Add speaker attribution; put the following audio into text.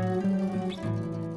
Speaker 1: Música